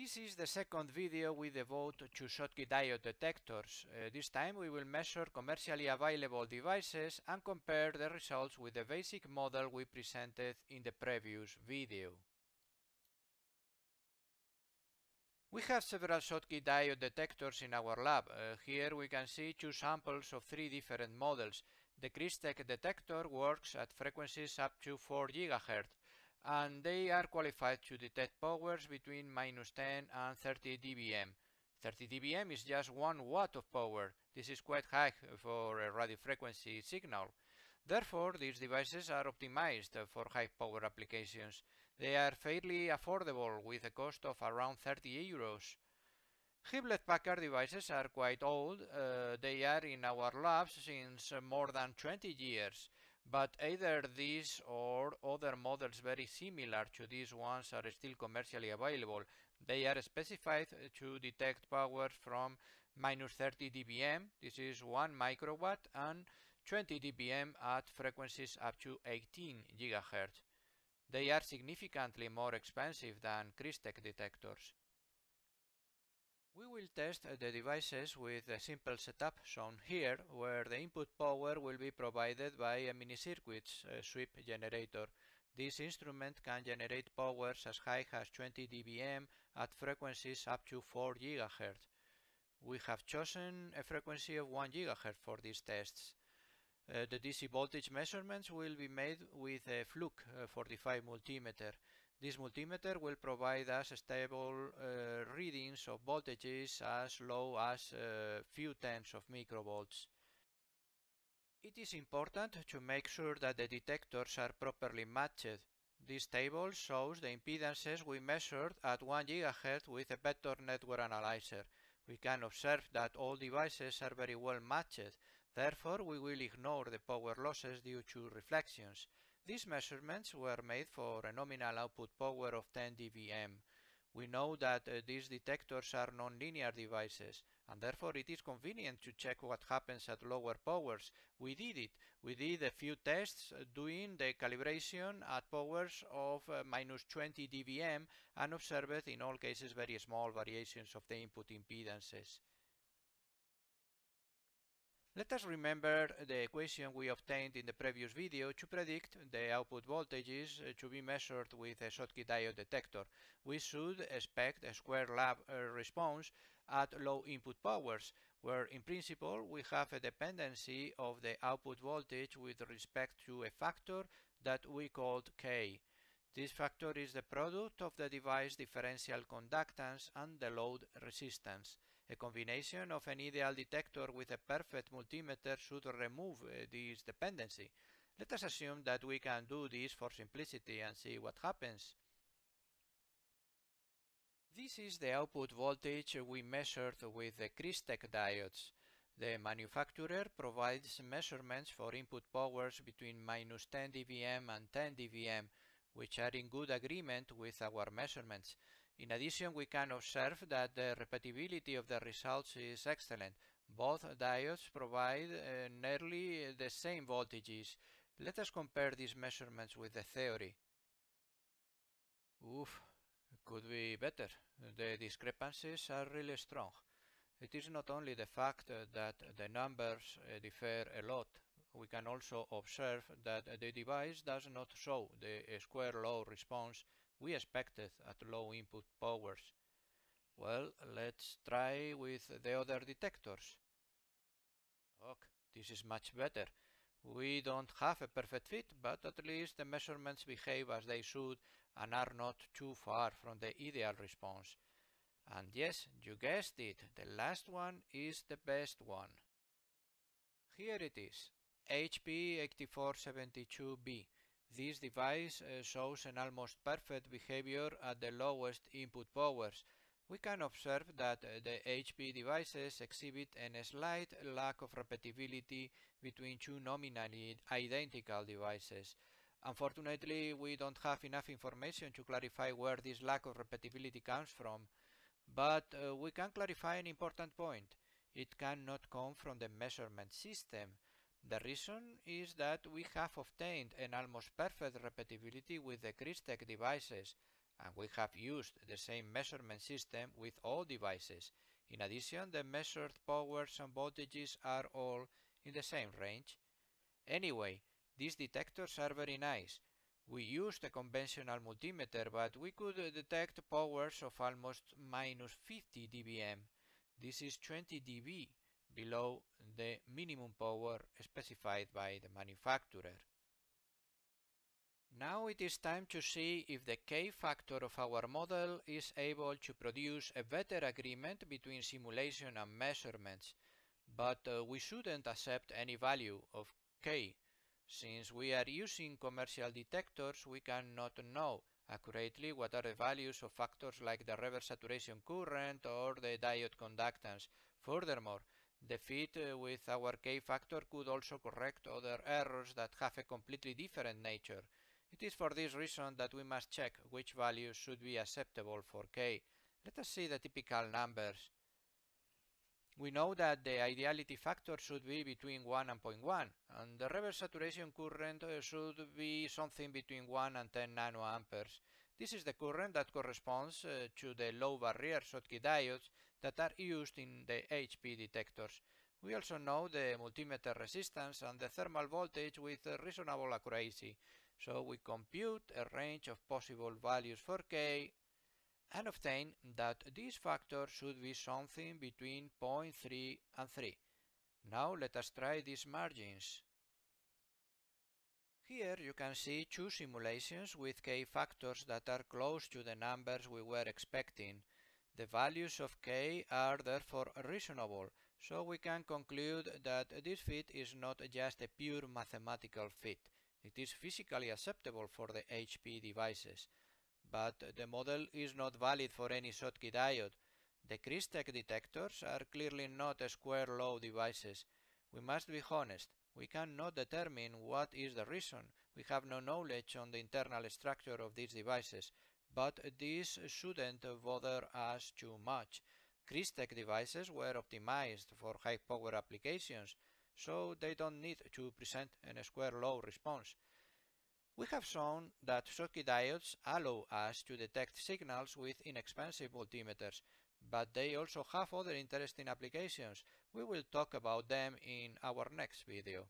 This is the second video we devote to Schottky diode detectors. Uh, this time we will measure commercially available devices and compare the results with the basic model we presented in the previous video. We have several Schottky diode detectors in our lab. Uh, here we can see two samples of three different models. The Crystek detector works at frequencies up to 4 GHz and they are qualified to detect powers between minus 10 and 30 dBm. 30 dBm is just 1 watt of power. This is quite high for a radio frequency signal. Therefore, these devices are optimized for high power applications. They are fairly affordable with a cost of around 30 euros. Hewlett Packard devices are quite old. Uh, they are in our labs since more than 20 years but either these or other models very similar to these ones are still commercially available. They are specified to detect powers from minus 30 dBm, this is 1 microwatt, and 20 dBm at frequencies up to 18 GHz. They are significantly more expensive than Crystek detectors. We will test the devices with a simple setup shown here, where the input power will be provided by a mini-circuits sweep generator. This instrument can generate powers as high as 20 dBm at frequencies up to 4 GHz. We have chosen a frequency of 1 GHz for these tests. Uh, the DC voltage measurements will be made with a Fluke uh, 45 multimeter. This multimeter will provide us stable uh, readings of voltages as low as a uh, few tens of microvolts. It is important to make sure that the detectors are properly matched. This table shows the impedances we measured at 1 GHz with a vector network analyzer. We can observe that all devices are very well matched, therefore we will ignore the power losses due to reflections. These measurements were made for a nominal output power of 10 dBm. We know that uh, these detectors are nonlinear devices and therefore it is convenient to check what happens at lower powers. We did it. We did a few tests uh, doing the calibration at powers of uh, minus 20 dBm and observed in all cases very small variations of the input impedances. Let us remember the equation we obtained in the previous video to predict the output voltages to be measured with a Schottky diode detector. We should expect a square law uh, response at low input powers, where in principle we have a dependency of the output voltage with respect to a factor that we called K. This factor is the product of the device differential conductance and the load resistance. A combination of an ideal detector with a perfect multimeter should remove uh, this dependency. Let us assume that we can do this for simplicity and see what happens. This is the output voltage we measured with the Crystek diodes. The manufacturer provides measurements for input powers between minus 10 dBm and 10 dBm, which are in good agreement with our measurements. In addition, we can observe that the repeatability of the results is excellent. Both diodes provide uh, nearly the same voltages. Let us compare these measurements with the theory. Oof, could be better. The discrepancies are really strong. It is not only the fact that the numbers uh, differ a lot, we can also observe that the device does not show the square law response we expected at low input powers. Well, let's try with the other detectors. Ok, this is much better. We don't have a perfect fit, but at least the measurements behave as they should and are not too far from the ideal response. And yes, you guessed it, the last one is the best one. Here it is, HP8472B. This device uh, shows an almost perfect behavior at the lowest input powers. We can observe that uh, the HP devices exhibit a slight lack of repeatability between two nominally identical devices. Unfortunately, we don't have enough information to clarify where this lack of repeatability comes from, but uh, we can clarify an important point. It cannot come from the measurement system. The reason is that we have obtained an almost perfect repeatability with the Crystek devices, and we have used the same measurement system with all devices. In addition, the measured powers and voltages are all in the same range. Anyway, these detectors are very nice. We used a conventional multimeter, but we could detect powers of almost minus 50 dBm. This is 20 dB below the minimum power specified by the manufacturer. Now it is time to see if the K-factor of our model is able to produce a better agreement between simulation and measurements, but uh, we shouldn't accept any value of K. Since we are using commercial detectors, we cannot know accurately what are the values of factors like the reverse saturation current or the diode conductance. Furthermore, the fit uh, with our K-factor could also correct other errors that have a completely different nature. It is for this reason that we must check which values should be acceptable for k. Let us see the typical numbers. We know that the ideality factor should be between 1 and 0.1 and the reverse saturation current should be something between 1 and 10 nanoamperes. This is the current that corresponds uh, to the low barrier Schottky diodes that are used in the HP detectors. We also know the multimeter resistance and the thermal voltage with reasonable accuracy. So we compute a range of possible values for k and obtain that this factor should be something between 0.3 and 3. Now let us try these margins. Here you can see two simulations with k factors that are close to the numbers we were expecting. The values of k are therefore reasonable, so we can conclude that this fit is not just a pure mathematical fit. It is physically acceptable for the HP devices, but the model is not valid for any Schottky diode. The Crystek detectors are clearly not square law devices. We must be honest, we cannot determine what is the reason. We have no knowledge on the internal structure of these devices, but this shouldn't bother us too much. Crystek devices were optimized for high power applications, so they don't need to present a square law response. We have shown that Schottky diodes allow us to detect signals with inexpensive multimeters, but they also have other interesting applications. We will talk about them in our next video.